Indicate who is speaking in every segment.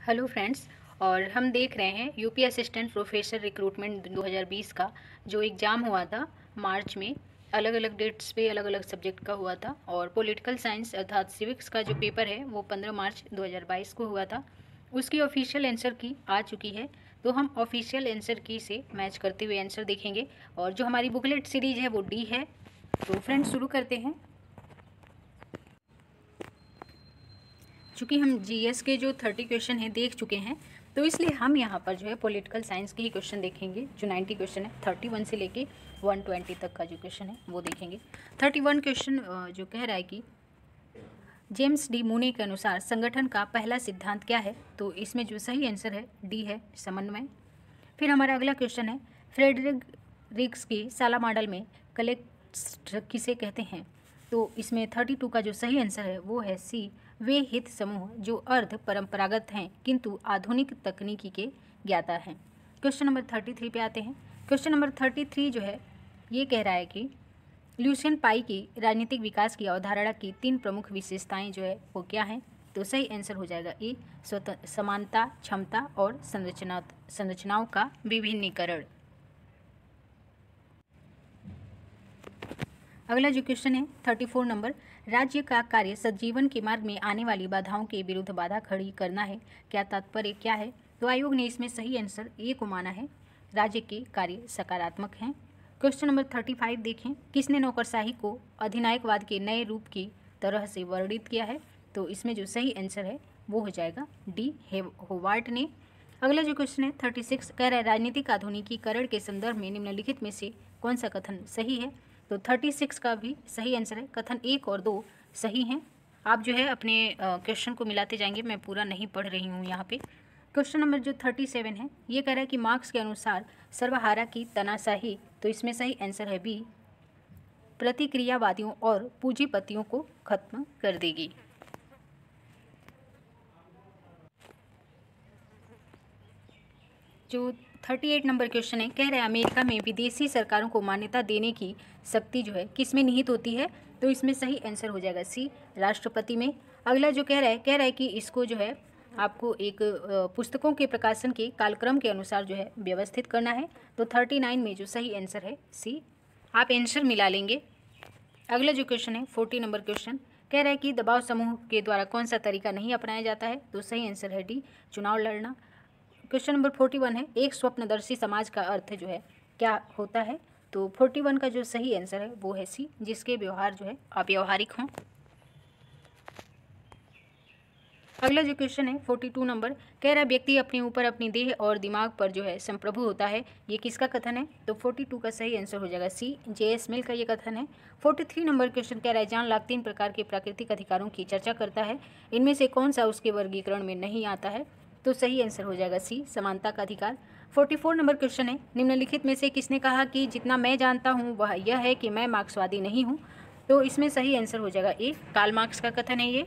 Speaker 1: Hello friends, और हम देख रहे हैं यूपी असिस्टेंट प्रोफेसर रिक्रूटमेंट 2020 का, जो एग्ज़ाम हुआ था मार्च में। अलग अलग डेट्स पे अलग अलग सब्जेक्ट का हुआ था, और पॉलिटिकल साइंस अर्थात सिविक्स का जो पेपर है, वो 15 मार्च 2022 को हुआ था। उसकी ऑफिशियल आंसर की आ चुकी है तो हम ऑफिशियल आंसर की से मैच करते हुए आंसर देखेंगे, और जो हमारी बुकलेट सीरीज़ है वो डी है। तो फ्रेंड्स, शुरू करते हैं। चूँकि हम जीएस के जो थर्टी क्वेश्चन हैं, देख चुके हैं तो इसलिए हम यहाँ पर जो है पॉलिटिकल साइंस के ही क्वेश्चन देखेंगे, जो नाइन्टी क्वेश्चन है थर्टी वन से लेके वन ट्वेंटी तक का जो क्वेश्चन है, वो देखेंगे। थर्टी वन क्वेश्चन जो कह रहा है कि जेम्स डी मूने के अनुसार संगठन का पहला सिद्धांत क्या है? तो इसमें जो सही आंसर है, डी है समन्वय। फिर हमारा अगला क्वेश्चन है, फ्रेडरिक रिक्स की साला मॉडल में कलेक्ट किसे कहते हैं? तो इसमें थर्टी टू का जो सही आंसर है, वो है सी वे हित समूह जो अर्ध परंपरागत हैं, किंतु आधुनिक तकनीकी के ज्ञाता हैं। क्वेश्चन नंबर थर्टी थ्री पे आते हैं। क्वेश्चन नंबर थर्टी थ्री जो है, ये कह रहा है कि ल्यूसियन पाई की राजनीतिक विकास की अवधारणा की तीन प्रमुख विशेषताएँ जो है, वो क्या हैं? तो सही आंसर हो जाएगा ए समानता, क्षमता और संरचना, संरचनाओं का विभिन्नीकरण। अगला जो क्वेश्चन है, थर्टी फोर नंबर राज्य का कार्य सजीवन के मार्ग में आने वाली बाधाओं के विरुद्ध बाधा खड़ी करना है। क्या तात्पर्य क्या है? तो आयोग ने इसमें सही आंसर ए को माना है। राज्य के कार्य सकारात्मक हैं। क्वेश्चन नंबर थर्टी फाइव देखें। किसने नौकरशाही को अधिनायकवाद के नए रूप की तरह से वर्णित किया है? तो इसमें जो सही आंसर है, वो हो जाएगा डी होवार्ट ने। अगला जो क्वेश्चन है थर्टी सिक्स कह रहा है, राजनीतिक आधुनिकीकरण के संदर्भ में निम्नलिखित में से कौन सा कथन सही है? तो थर्टी सिक्स का भी सही आंसर है। कथन एक और दो सही हैं। आप जो है अपने क्वेश्चन को मिलाते जाएँगे। मैं पूरा नहीं पढ़ रही हूँ यहाँ पे। क्वेश्चन नंबर जो थर्टी सेवन है, ये कह रहा है कि मार्क्स के अनुसार सर्वहारा की तनाशाही तो इसमें सही आंसर है बी, प्रतिक्रियावादियों और पूंजीपतियों को खत्म कर देगी। जो थर्टी एट नंबर क्वेश्चन है। कह रहे हैं, अमेरिका में विदेशी सरकारों को मान्यता देने की शक्ति जो है, किसमें निहित होती है? तो इसमें सही आंसर हो जाएगा सी, राष्ट्रपति में। अगला जो कह रहा है, कह रहा है कि इसको जो है, आपको एक पुस्तकों के प्रकाशन के कालक्रम के अनुसार जो है, व्यवस्थित करना है। तो थर्टी नाइन में जो सही आंसर है, सी। आप आंसर मिला लेंगे। अगला जो क्वेश्चन है, फोर्टी नंबर क्वेश्चन। कह रहा है कि दबाव समूह के द्वारा कौन सा तरीका नहीं अपनाया जाता है? तो सही आंसर है डी, चुनाव लड़ना। क्वेश्चन नंबर फोर्टी वन है, एक स्वप्नदर्शी समाज का अर्थ जो है, क्या होता है? तो फोर्टी वन का जो सही आंसर है, वो है सी, जिसके व्यवहार जो है अव्यवहारिक हों। अगला जो क्वेश्चन है, फोर्टी टू नंबर, कह रहा व्यक्ति अपने ऊपर अपनी देह और दिमाग पर जो है, संप्रभु होता है। ये किसका कथन है? तो फोर्टी टू का सही आंसर हो जाएगा सी, जे एस मिल का ये कथन है। फोर्टी थ्री नंबर क्वेश्चन कह रहा है, जान लाख तीन प्रकार के प्राकृतिक अधिकारों की चर्चा करता है। इनमें से कौन सा उसके वर्गीकरण में नहीं आता है? तो सही आंसर हो जाएगा सी, समानता का अधिकार। 44 नंबर क्वेश्चन है, निम्नलिखित में से किसने कहा कि जितना मैं जानता हूँ, वह यह है कि मैं मार्क्सवादी नहीं हूँ। तो इसमें सही आंसर हो जाएगा ए काल मार्क्स का कथन है ये।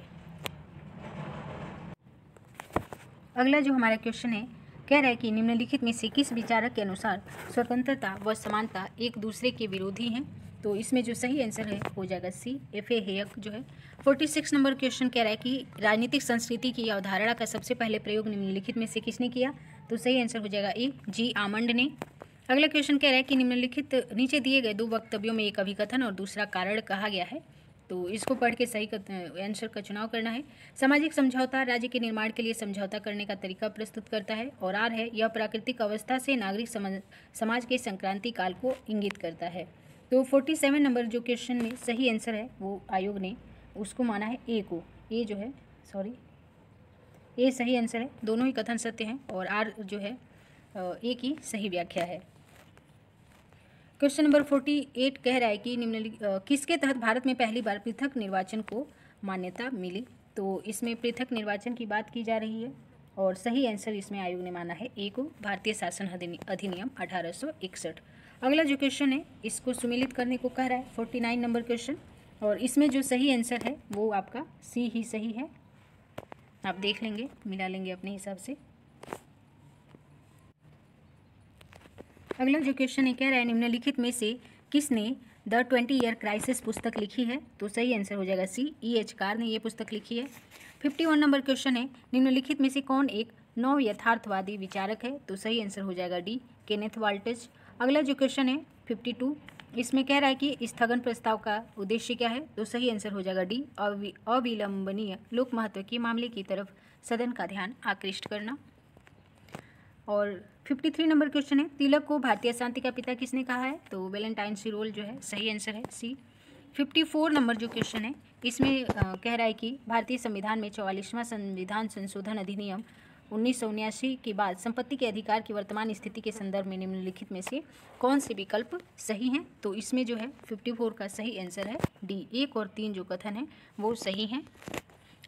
Speaker 1: अगला जो हमारा क्वेश्चन है, कह रहा है कि निम्नलिखित में से किस विचारक के अनुसार स्वतंत्रता व समानता एक दूसरे के विरोधी हैं? तो इसमें जो सही आंसर है, हो जाएगा सी एफ़ ए हेयक जो है फोर्टी सिक्स नंबर क्वेश्चन कह रहा है कि राजनीतिक संस्कृति की अवधारणा का सबसे पहले प्रयोग निम्नलिखित में से किसने किया? तो सही आंसर हो जाएगा ए जी आमंड ने। अगला क्वेश्चन कह रहा है कि निम्नलिखित नीचे दिए गए दो वक्तव्यों में एक अभिकथन और दूसरा कारण कहा गया है। तो इसको पढ़ के सही आंसर का चुनाव करना है। सामाजिक समझौता राज्य के निर्माण के लिए समझौता करने का तरीका प्रस्तुत करता है और आर है, यह प्राकृतिक अवस्था से नागरिक समाज के संक्रांति काल को इंगित करता है। तो फोर्टी सेवन नंबर जो क्वेश्चन में सही आंसर है, वो आयोग ने उसको माना है ए को। ए जो है सॉरी ए सही आंसर है। दोनों ही कथन सत्य हैं और आर जो है ए की सही व्याख्या है। क्वेश्चन नंबर फोर्टी एट कह रहा है कि निम्नलिखित किसके तहत भारत में पहली बार पृथक निर्वाचन को मान्यता मिली? तो इसमें पृथक निर्वाचन की बात की जा रही है। और सही आंसर इसमें आयोग ने माना है, ए को भारतीय शासन अधिनियम अठारह सौ इकसठ। अगला जो क्वेश्चन है, इसको सुमिलित करने को कह रहा है फोर्टी नाइन नंबर क्वेश्चन और इसमें जो सही आंसर है, वो आपका सी ही सही है। आप देख लेंगे, मिला लेंगे अपने हिसाब से। अगला जो क्वेश्चन है, कह रहा है, निम्नलिखित में से किसने द ट्वेंटी ईयर क्राइसिस पुस्तक लिखी है? तो सही आंसर हो जाएगा सी ई एच कार ने ये पुस्तक लिखी है। फिफ्टी वन नंबर क्वेश्चन है। निम्नलिखित में से कौन एक नौ यथार्थवादी विचारक है? तो सही आंसर हो जाएगा डी, केनेथ वाल्टेज। अगला जो क्वेश्चन है, फिफ्टी टू, इसमें कह रहा है कि स्थगन प्रस्ताव का उद्देश्य क्या है? तो सही आंसर हो जाएगा डी अविलंबनीय, लोक महत्व के मामले की तरफ़ सदन का ध्यान आकृष्ट करना। और 53 नंबर क्वेश्चन है, तिलक को भारतीय शांति का पिता किसने कहा है? तो वेलेंटाइन सी रोल जो है, सही आंसर है सी 54 नंबर जो क्वेश्चन है, इसमें कह रहा है कि भारतीय संविधान में चौवालीसवां संविधान संशोधन अधिनियम उन्नीस सौ उन्यासी के बाद संपत्ति के अधिकार की वर्तमान स्थिति के संदर्भ में निम्नलिखित में से कौन से विकल्प सही हैं? तो इसमें जो है 54 का सही आंसर है डी एक और तीन जो कथन है, वो सही हैं।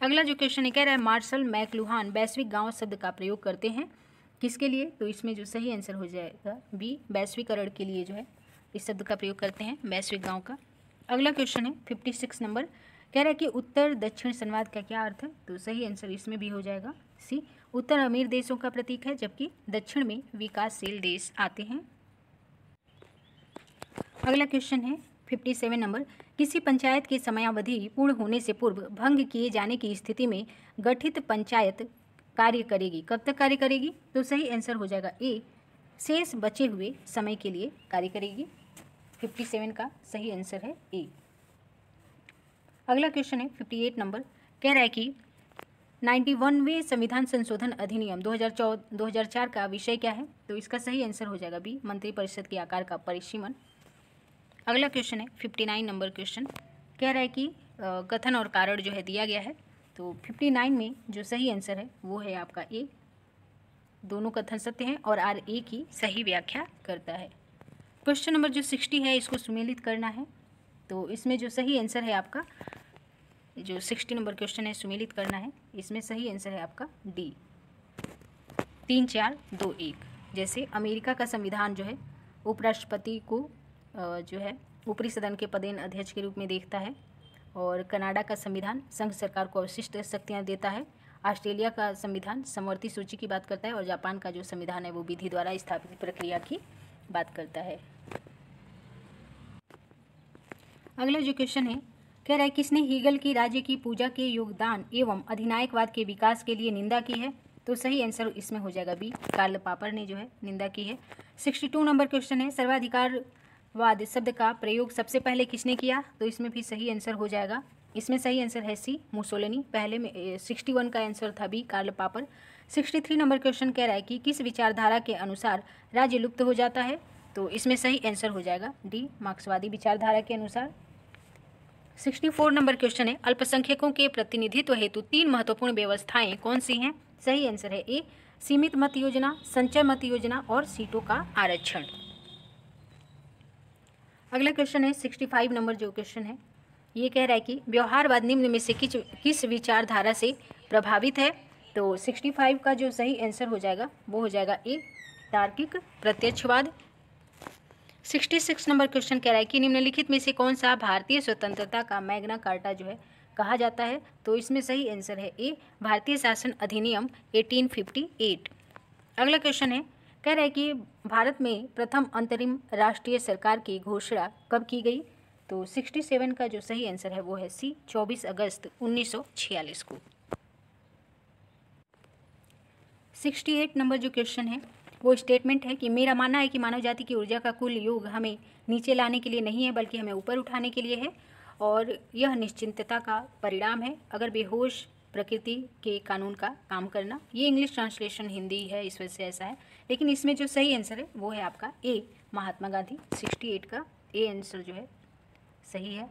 Speaker 1: अगला जो क्वेश्चन है, कह रहा है, मार्शल मैकलुहान वैश्विक गाँव शब्द का प्रयोग करते हैं। किसके लिए? तो इसमें जो सही आंसर हो जाएगा बी वैश्वीकरण के लिए जो है, इस शब्द का प्रयोग करते हैं, वैश्विक गाँव का। अगला क्वेश्चन है फिफ्टी सिक्स नंबर कह रहा है कि उत्तर दक्षिण संवाद का क्या अर्थ है? तो सही आंसर इसमें भी हो जाएगा। सी उत्तर अमीर देशों का प्रतीक है, जबकि दक्षिण में विकासशील देश आते हैं। अगला क्वेश्चन है फिफ्टी सेवन नंबर किसी पंचायत की समयावधि पूर्ण होने से पूर्व भंग किए जाने की स्थिति में गठित पंचायत कार्य करेगी। कब तक कार्य करेगी? तो सही आंसर हो जाएगा, ए, शेष बचे हुए समय के लिए कार्य करेगी। फिफ्टी सेवन का सही आंसर है ए अगला क्वेश्चन है फिफ्टी एट नंबर कह रहा है कि नाइन्टी वनवे संविधान संशोधन अधिनियम दो हज़ार चौ, दो हज़ार चार का विषय क्या है? तो इसका सही आंसर हो जाएगा बी मंत्रिपरिषद के आकार का परिसीमन अगला क्वेश्चन है फिफ्टी नाइन नंबर क्वेश्चन कह रहा है कि कथन और कारण जो है दिया गया है तो फिफ्टी नाइन में जो सही आंसर है, वो है आपका ए दोनों कथन सत्य हैं और आर ए की सही व्याख्या करता है। क्वेश्चन नंबर जो सिक्सटी है, इसको सुमेलित करना है। तो इसमें जो सही आंसर है आपका, जो सिक्सटी नंबर क्वेश्चन है, सुमेलित करना है। इसमें सही आंसर है आपका डी। तीन, चार, दो, एक। जैसे अमेरिका का संविधान जो है, उपराष्ट्रपति को जो है, ऊपरी सदन के पदेन अध्यक्ष के रूप में देखता है और कनाडा का संविधान संघ सरकार को अवशिष्ट शक्तियाँ देता है। ऑस्ट्रेलिया का संविधान समवर्ती सूची की बात करता है और जापान का जो संविधान है, वो विधि द्वारा स्थापित प्रक्रिया की बात करता है। अगला जो क्वेश्चन है, कह रहा है, किसने हीगल की राज्य की पूजा के योगदान एवं अधिनायकवाद के विकास के लिए निंदा की है? तो सही आंसर इसमें हो जाएगा बी कार्ल पापर ने जो है निंदा की है। सिक्सटी टू नंबर क्वेश्चन है, सर्वाधिकारवाद शब्द का प्रयोग सबसे पहले किसने किया? तो इसमें भी सही आंसर हो जाएगा। इसमें सही आंसर है सी मुसोलिनी पहले में सिक्सटी वन का आंसर था B Karl Popper sixty three number question कह रहा है कि किस विचारधारा के अनुसार राज्य लुप्त हो जाता है? तो इसमें सही आंसर हो जाएगा डी मार्क्सवादी विचारधारा के अनुसार। सिक्सटी फोर नंबर क्वेश्चन है, अल्पसंख्यकों के प्रतिनिधित्व तो हेतु तीन महत्वपूर्ण व्यवस्थाएँ कौन सी हैं? सही आंसर है ए सीमित मत योजना, संचय मत योजना और सीटों का आरक्षण। अगला क्वेश्चन है सिक्सटी फाइव नंबर जो क्वेश्चन है, ये कह रहा है कि व्यवहारवाद निम्न में से किस किस विचारधारा से प्रभावित है? तो सिक्सटी फाइव का जो सही आंसर हो जाएगा, वो हो जाएगा ए तार्किक प्रत्यक्षवाद सिक्सटी सिक्स नंबर क्वेश्चन कह रहा है कि निम्नलिखित में से कौन सा भारतीय स्वतंत्रता का मैग्ना कार्टा जो है कहा जाता है? तो इसमें सही आंसर है ए, भारतीय शासन अधिनियम 1858 अगला क्वेश्चन है, कह रहा है कि भारत में प्रथम अंतरिम राष्ट्रीय सरकार की घोषणा कब की गई? तो 67 का जो सही आंसर है वो है सी 24 अगस्त 1946 को। 68 नंबर जो क्वेश्चन है वो स्टेटमेंट है कि मेरा मानना है कि मानव जाति की ऊर्जा का कुल योग हमें नीचे लाने के लिए नहीं है, बल्कि हमें ऊपर उठाने के लिए है और यह निश्चिंतता का परिणाम है। अगर बेहोश प्रकृति के कानून का काम करना, ये इंग्लिश ट्रांसलेशन हिंदी है, इस वजह से ऐसा है। लेकिन इसमें जो सही आंसर है, वो है आपका A Mahatma Gandhi sixty eight का ए आंसर जो है, सही है।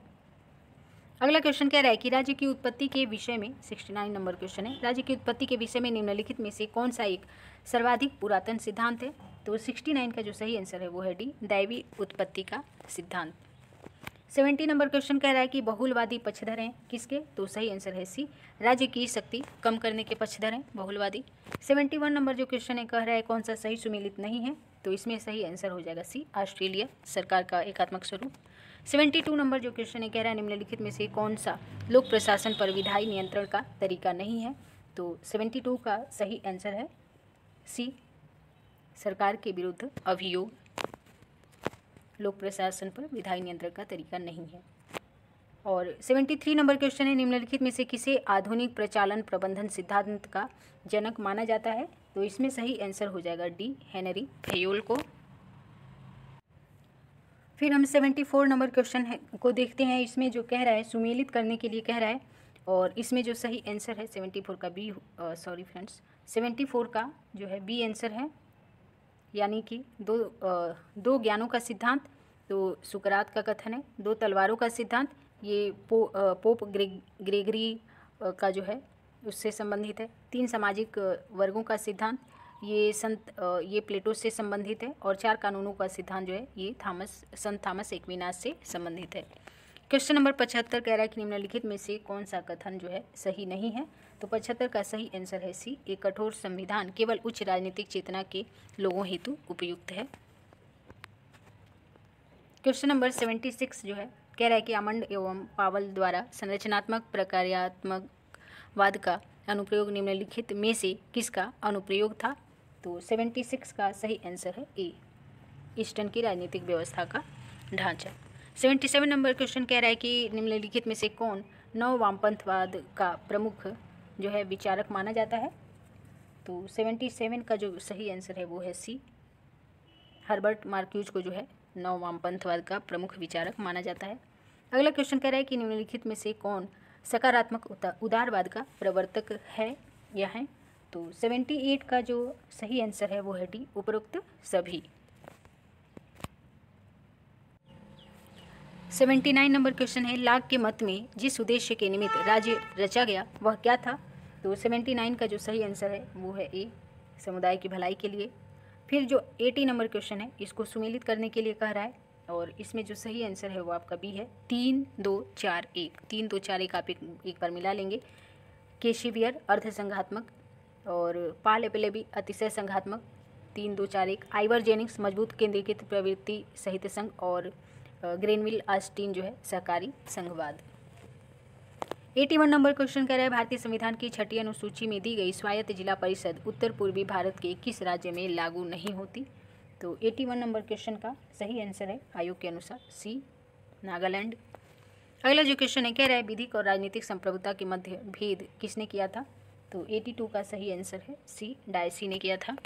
Speaker 1: अगला क्वेश्चन कह रहा है कि राज्य की उत्पत्ति के विषय में 69 नंबर क्वेश्चन है, राज्य की उत्पत्ति के विषय में निम्नलिखित में से कौन सा एक सर्वाधिक पुरातन सिद्धांत है? तो 69 का जो सही आंसर है वो है डी, दैवी उत्पत्ति का सिद्धांत। 70 नंबर क्वेश्चन कह रहा है कि बहुलवादी पक्षधर हैं किसके? तो सही आंसर है सी, राज्य की शक्ति कम करने के पक्षधर हैं, बहुलवादी। 71 नंबर जो क्वेश्चन है, कह रहा है कौन सा सही सुमिलित नहीं है? तो इसमें सही आंसर हो जाएगा सी, ऑस्ट्रेलिया सरकार का एकात्मक स्वरूप। सेवेंटी टू नंबर जो क्वेश्चन है, कह रहा है निम्नलिखित में से कौन सा लोक प्रशासन पर विधायी नियंत्रण का तरीका नहीं है? तो सेवेंटी टू का सही आंसर है सी, सरकार के विरुद्ध अभियोग, लोक प्रशासन पर विधायी नियंत्रण का तरीका नहीं है। और सेवेंटी थ्री नंबर क्वेश्चन है, निम्नलिखित में से किसे आधुनिक प्रचालन प्रबंधन सिद्धांत का जनक माना जाता है? तो इसमें सही आंसर हो जाएगा डी, हेनरी फेयोल को। फिर हम सेवेंटी फोर नंबर क्वेश्चन है को देखते हैं। इसमें जो कह रहा है सुमेलित करने के लिए कह रहा है और इसमें जो सही आंसर है सेवेंटी फोर का B sorry friends seventy four का जो है बी आंसर है। यानी कि दो आ, दो ज्ञानों का सिद्धांत तो सुकरात का कथन है दो तलवारों का सिद्धांत ये पो, आ, पोप ग्रे, ग्रेगरी आ, का जो है उससे संबंधित है। तीन सामाजिक वर्गों का सिद्धांत ये संत ये प्लेटो से संबंधित है और चार कानूनों का सिद्धांत जो है, ये थॉमस, संत थॉमस एक्विनास से संबंधित है। क्वेश्चन नंबर पचहत्तर कह रहा है कि निम्नलिखित में से कौन सा कथन जो है, सही नहीं है? तो पचहत्तर का सही आंसर है सी, एक कठोर संविधान, केवल उच्च राजनीतिक चेतना के लोगों हेतु उपयुक्त है। क्वेश्चन नंबर सेवेंटी सिक्स जो है, कह रहा है कि आमंड एवं पावल द्वारा संरचनात्मक, प्रकार्यात्मक वाद का अनुप्रयोग निम्नलिखित में से किसका अनुप्रयोग था? तो सेवेंटी सिक्स का सही आंसर है ए, ईस्टर्न की राजनीतिक व्यवस्था का ढांचा। सेवेंटी सेवन नंबर क्वेश्चन कह रहा है कि निम्नलिखित में से कौन नव वामपंथवाद का प्रमुख जो है विचारक माना जाता है? तो सेवेंटी सेवन का जो सही आंसर है वो है सी, हर्बर्ट मार्क्यूज को जो है नव वामपंथवाद का प्रमुख विचारक माना जाता है। अगला क्वेश्चन कह रहा है कि निम्नलिखित में से कौन सकारात्मक उदारवाद का प्रवर्तक है? या है तो 78 का जो सही आंसर है वो है डी उपरोक्त सभी। 79 नंबर क्वेश्चन है लाग के मत में जिस उद्देश्य के निमित्त राज्य रचा गया वह क्या था? तो 79 का जो सही आंसर है वो है ए समुदाय की भलाई के लिए। फिर जो 80 नंबर क्वेश्चन है इसको सुमेलित करने के लिए कह रहा है और इसमें जो सही आंसर है वो आपका बी है। तीन दो चार एक। तीन दो चार एक आप एक, एक बार मिला लेंगे। केशिवियर अर्ध संघात्मक और पाल एपिलेबी अतिशय संघात्मक। तीन दो चार एक। आइवर जेनिक्स मज़बूत केंद्रीकृत प्रवृत्ति सहित संघ और ग्रेनविल आस्टीन जो है, सहकारी संघवाद। एटी वन नंबर क्वेश्चन कह रहा है, भारतीय संविधान की छठी अनुसूची में दी गई स्वायत्त जिला परिषद उत्तर पूर्वी भारत के किस राज्य में लागू नहीं होती। तो एटी वन नंबर क्वेश्चन का सही आंसर है आयोग के अनुसार सी नागालैंड। अगला जो क्वेश्चन है, कह रहा है, विधिक और राजनीतिक संप्रभुता के मध्य भेद किसने किया था? तो एटी टू का सही आंसर है सी डायसी ने किया था।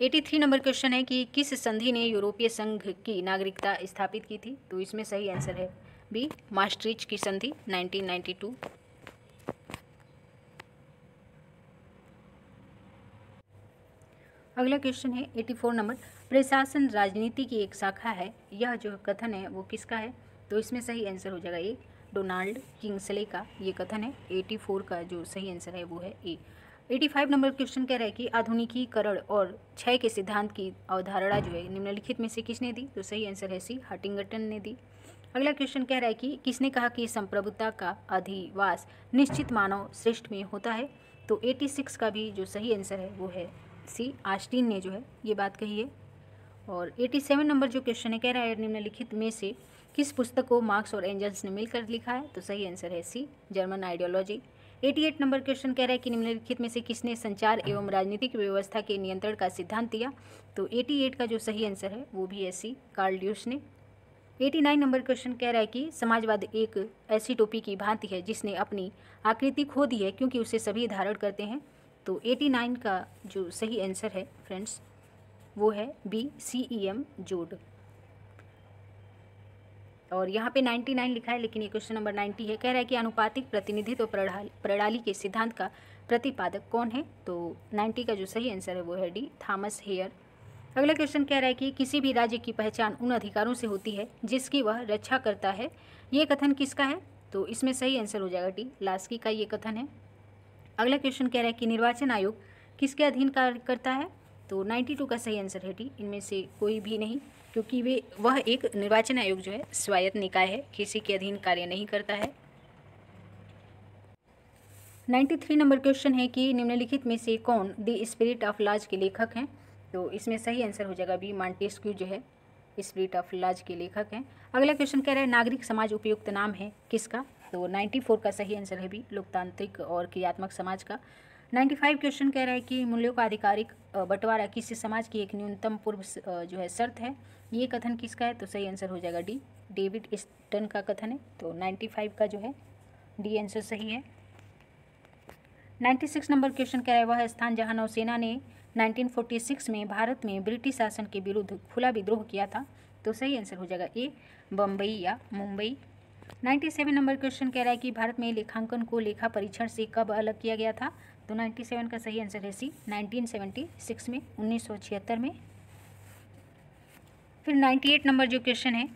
Speaker 1: एटी थ्री नंबर क्वेश्चन है कि किस संधि ने यूरोपीय संघ की नागरिकता स्थापित की थी? तो इसमें सही आंसर है बी मास्ट्रिच की संधि 1992 अगला क्वेश्चन है एटी फोर नंबर प्रशासन राजनीति की एक शाखा है। यह जो कथन है वो किसका है? तो इसमें सही आंसर हो जाएगा ए डोनाल्ड किंगसले का ये कथन है। एटी फोर का जो सही आंसर है वो है A eighty five number question कह रहा है कि आधुनिकीकरण और क्षय के सिद्धांत की अवधारणा जो है, निम्नलिखित में से किसने दी? तो सही आंसर है सी हटिंगटन ने दी। अगला क्वेश्चन कह रहा है कि किसने कहा कि संप्रभुता का अधिवास निश्चित मानव श्रेष्ठ में होता है? तो 86 का भी जो सही आंसर है वो है सी आस्टीन ने जो है ये बात कही है। और 87 नंबर जो क्वेश्चन है, कह रहा है निम्नलिखित में से किस पुस्तक को मार्क्स और एंजल्स ने मिलकर लिखा है? तो सही आंसर है C, German ideology. 88 number question कह रहा है कि निम्नलिखित में से किसने संचार एवं राजनीतिक व्यवस्था के नियंत्रण का सिद्धांत दिया? तो 88 का जो सही आंसर है, वो भी है सी, कार्ल ड्यूस ने। 89 नंबर क्वेश्चन कह रहा है कि समाजवाद एक ऐसी टोपी की भांति है जिसने अपनी आकृति खो दी है क्योंकि उसे सभी धारण करते हैं। तो 89 का जो सही आंसर है, फ्रेंड्स, वो है बी, सी ई एम, जोड। और यहाँ पे 99 लिखा है, लेकिन ये क्वेश्चन नंबर 90 है। कह रहा है कि अनुपातिक प्रतिनिधित्व प्रणाली प्रणाली के सिद्धांत का प्रतिपादक कौन है? तो 90 का जो सही आंसर है वो है डी थॉमस हेयर अगला क्वेश्चन कह रहा है कि किसी भी राज्य की पहचान उन अधिकारों से होती है, जिसकी वह रक्षा करता है। ये कथन किसका है? तो इसमें सही आंसर हो जाएगा डी लास्की का ये कथन है। अगला क्वेश्चन कह रहा है कि निर्वाचन आयोग किसके अधीन कार्य करता है? तो 92 का सही आंसर है डी इनमें से कोई भी नहीं। क्योंकि वे, वह एक निर्वाचन आयोग जो है, स्वायत्त निकाय है, किसी के अधीन कार्य नहीं करता है। 93 नंबर क्वेश्चन है कि निम्नलिखित में से कौन द स्पिरिट ऑफ़ लाज के लेखक हैं? तो इसमें सही आंसर हो जाएगा बी मांटेस्क्यू जो है स्पिरिट ऑफ़ लाज के लेखक हैं। अगला क्वेश्चन कह रहा है, नागरिक समाज उपयुक्त नाम है किसका? तो 94 का सही आंसर है भी लोकतांत्रिक और क्रियात्मक समाज का। 95 क्वेश्चन कह रहा है कि मूल्यों का आधिकारिक बंटवारा किसी समाज की एक न्यूनतम पूर्व जो है शर्त है। ये कथन किसका है? तो सही आंसर हो जाएगा डी डेविड स्टन का कथन है। तो 95 का जो है डी आंसर सही है। 96 नंबर क्वेश्चन कह रहा है? वह स्थान जहाँ नौसेना ने 1946 में भारत में ब्रिटिश शासन के विरुद्ध खुला विद्रोह किया था तो सही आंसर हो जाएगा ए बम्बई या मुंबई। 97 नंबर क्वेश्चन कह रहा है कि भारत में लेखांकन को लेखा परीक्षण से कब अलग किया गया था? तो 97 का सही आंसर है सी 1976 में 1976 में। फिर 98 नंबर जो क्वेश्चन है,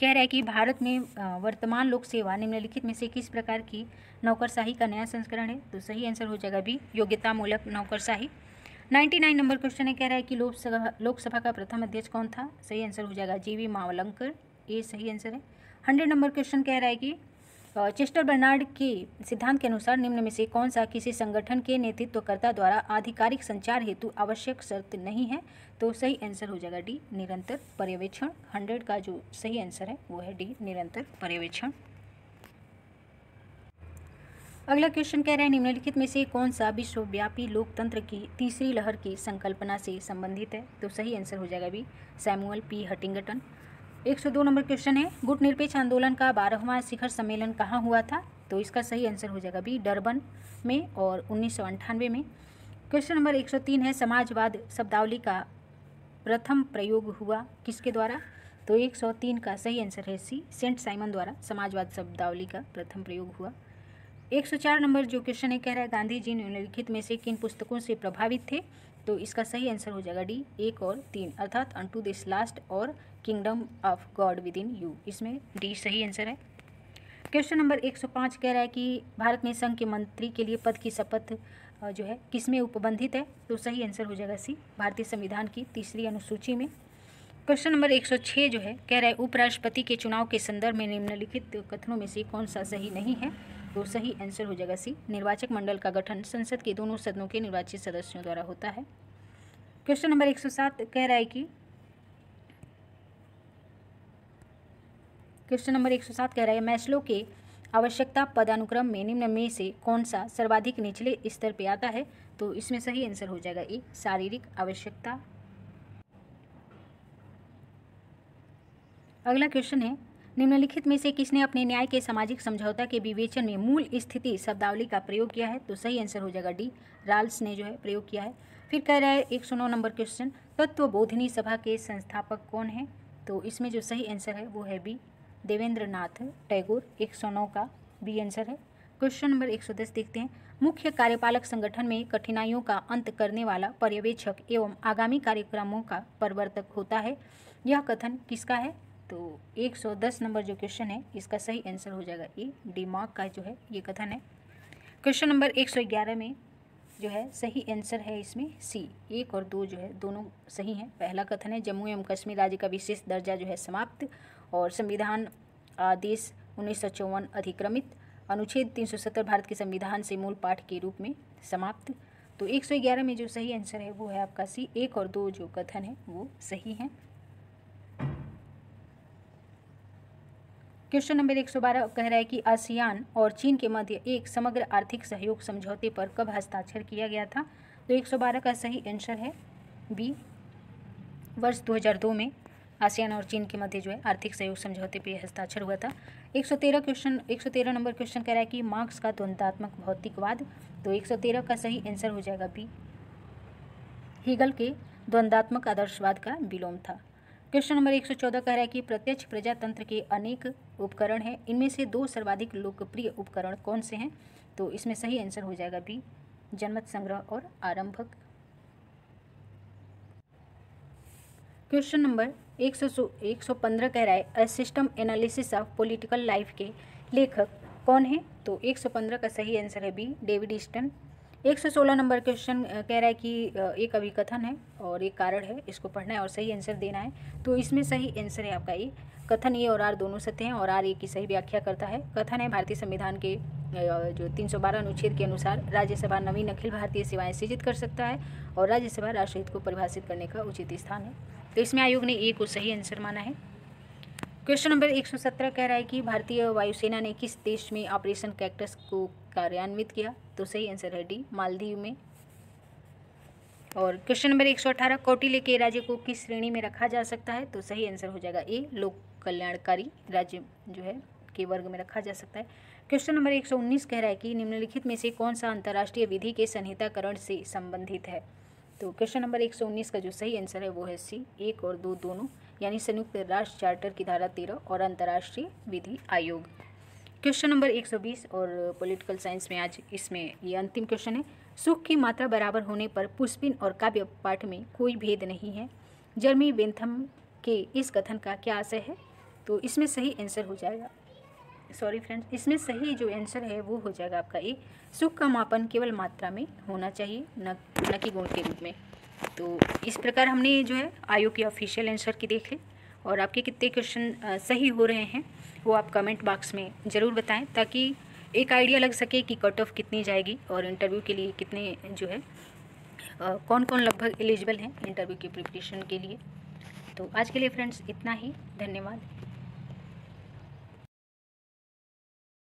Speaker 1: कह रहा है कि भारत में वर्तमान लोक सेवा निम्नलिखित में से किस प्रकार की नौकरशाही का नया संस्करण है? तो सही आंसर हो जाएगा बी योग्यतामूलक नौकरशाही। 99 नंबर क्वेश्चन है, कह रहा है कि लोकसभा लोकसभा का प्रथम अध्यक्ष कौन था? सही आंसर हो जाएगा जी वी मावलंकर। ये सही आंसर है। हंड्रेड नंबर क्वेश्चन कह रहा है कि चेस्टर बर्नार्ड के सिद्धांत के अनुसार निम्न में से कौन सा किसी संगठन के नेतृत्वकर्ता द्वारा आधिकारिक संचार हेतु आवश्यक शर्त नहीं है? तो सही आंसर हो जाएगा डी, निरंतर पर्यवेक्षण। हंड्रेड का जो सही आंसर है, वो है डी, निरंतर पर्यवेक्षण। अगला क्वेश्चन कह रहा है, निम्नलिखित में से कौन सा विश्वव्यापी लोकतंत्र की तीसरी लहर की संकल्पना से संबंधित है? तो सही आंसर हो जाएगा B Samuel P Huntington. 102 number question है गुट निरपेक्ष आंदोलन का बारहवां शिखर सम्मेलन कहाँ हुआ था? तो इसका सही आंसर हो जाएगा बी डरबन में और उन्नीस सौ अंठानवे में। क्वेश्चन नंबर 103 है, समाजवाद शब्दावली का प्रथम प्रयोग हुआ किसके द्वारा? तो 103 का सही आंसर है सी, सेंट साइमन द्वारा समाजवाद शब्दावली का प्रथम प्रयोग हुआ। 104 नंबर जो क्वेश्चन है, कह रहा है गांधी जी निम्नलिखित में से किन पुस्तकों से प्रभावित थे? तो इसका सही आंसर हो जाएगा डी, एक और तीन, अर्थात अनटू दिस लास्ट और kingdom of God within you इसमें डी सही आंसर है। क्वेश्चन नंबर 105 कह रहा है कि भारत में संघ के मंत्री के लिए पद की शपथ जो है, किसमें उपबंधित है? तो सही आंसर हो जाएगा सी भारतीय संविधान की तीसरी अनुसूची में। क्वेश्चन नंबर 106 जो है, कह रहा है, उपराष्ट्रपति के चुनाव के संदर्भ में निम्नलिखित कथनों में से कौन सा सही नहीं है? तो सही आंसर हो जाएगा सी निर्वाचक मंडल का गठन संसद के दोनों सदनों के निर्वाचित सदस्यों द्वारा होता है। क्वेश्चन नंबर 107 कह रहा है कि क्वेश्चन नंबर 107 कह रहा है, मैस्लो के आवश्यकता पदानुक्रम में निम्न में से कौन सा सर्वाधिक निचले स्तर पर आता है? तो इसमें सही आंसर हो जाएगा ए, शारीरिक आवश्यकता। अगला क्वेश्चन है, निम्नलिखित में से किसने अपने न्याय के सामाजिक समझौता के विवेचन में मूल स्थिति शब्दावली का प्रयोग किया है? तो सही आंसर हो जाएगा डी, राल्स ने जो है प्रयोग किया है। फिर कह रहा है, एक सौ नौ नंबर क्वेश्चन, तत्वबोधिनी सभा के संस्थापक कौन है? तो इसमें जो सही आंसर है वो है बी देवेंद्र नाथ टैगोर एक सौ नौ का बी आंसर है। क्वेश्चन नंबर एक सौ दस देखते हैं। मुख्य कार्यपालक संगठन में कठिनाइयों का अंत करने वाला पर्यवेक्षक एवं आगामी कार्यक्रमों का प्रवर्तक होता है। यह कथन किसका है? तो 110 नंबर जो क्वेश्चन है, इसका सही आंसर हो जाएगा। ए डिमार्क का जो है, ये कथन है। क्वेश्चन नंबर 111 में जो है, सही आंसर है इसमें सी एक और दो जो है, दोनों सही हैं। पहला कथन है, जम्मू एवं कश्मीर राज्य का विशेष दर्जा जो है समाप्त। और संविधान आदेश उन्नीस अधिक्रमित, अनुच्छेद 370 भारत के संविधान से मूल पाठ के रूप में समाप्त। तो 111 में जो सही आंसर है वो है आपका सी, एक और दो जो कथन है वो सही हैं। क्वेश्चन नंबर 112 कह रहा है कि आसियान और चीन के मध्य एक समग्र आर्थिक सहयोग समझौते पर कब हस्ताक्षर किया गया था? तो 112 का सही आंसर है बी, वर्ष 2002 में। आसियान और चीन के मध्य जो है, आर्थिक सहयोग समझौते पर हस्ताक्षर हुआ था। 113 क्वेश्चन 113 नंबर क्वेश्चन कह रहा है कि मार्क्स का द्वंदात्मक भौतिकवाद तो 113 का सही आंसर हो जाएगा बी हीगल के द्वंदात्मक आदर्शवाद का विलोम था। क्वेश्चन नंबर 114 कह रहा है कि प्रत्यक्ष प्रजातंत्र के अनेक उपकरण हैं। इनमें से दो सर्वाधिक लोकप्रिय उपकरण कौन से हैं? तो इसमें सही आंसर हो जाएगा बी जनमत संग्रह और आरंभक। क्वेश्चन नंबर एक सौ एक सौ पंद्रह कह रहा है, a system analysis of political life के लेखक कौन है? तो एक सौ पंद्रह का सही आंसर है B David Easton 116 number question कह रहा है कि एक अभिकथन है और एक कारण है, इसको पढ़ना है और सही आंसर देना है। तो इसमें सही आंसर है आपका ये कथन ए और आर दोनों सत्य हैं और आर ए की सही व्याख्या करता है। कथन है भारतीय संविधान के जो 312 अनुच्छेद के अनुसार राज्यसभा नवीन अखिल भारतीय सेवाएँ सृजित कर सकता है और राज्यसभा राष्ट्रहित को परिभाषित करने का उचित स्थान है। तो इसमें आयोग ने ए को सही आंसर माना है। क्वेश्चन नंबर 117 कह रहा है कि भारतीय वायुसेना ने किस देश में ऑपरेशन कैक्टस को कार्यान्वित किया? तो सही आंसर है डी, मालदीव में। और क्वेश्चन नंबर 118 कौटिल्य के राज्य को किस श्रेणी में रखा जा सकता है? तो सही आंसर हो जाएगा ए, लोक कल्याणकारी राज्य जो है, के वर्ग में रखा जा सकता है। क्वेश्चन नंबर 119 कह रहा है कि निम्नलिखित में से कौन सा अंतर्राष्ट्रीय विधि के संहिताकरण से संबंधित है? तो क्वेश्चन नंबर 119 का जो सही आंसर है वो है सी, एक और दो दोनों, यानी संयुक्त राष्ट्र चार्टर की धारा तेरह और अंतर्राष्ट्रीय विधि आयोग। क्वेश्चन नंबर 120 और पॉलिटिकल साइंस में आज इसमें ये अंतिम क्वेश्चन है। सुख की मात्रा बराबर होने पर पुष्पिन और काव्य पाठ में कोई भेद नहीं है। जर्मी बेंथम के इस कथन का क्या आशय है? तो इसमें सही आंसर हो जाएगा। सॉरी फ्रेंड्स इसमें सही जो आंसर है वो हो जाएगा आपका ए सुख का मापन केवल मात्रा में होना चाहिए न न कि गुण के रूप में। तो इस प्रकार हमने जो है आयोग के ऑफिशियल आंसर की देख और आपके कितने क्वेश्चन सही हो रहे हैं वो आप कमेंट बॉक्स में ज़रूर बताएँ ताकि एक आइडिया लग सके कि कट ऑफ़ कितनी जाएगी और इंटरव्यू के लिए कितने जो है आ, कौन कौन लगभग एलिजिबल हैं इंटरव्यू की प्रिपरेशन के लिए। तो आज के लिए फ्रेंड्स इतना ही। धन्यवाद।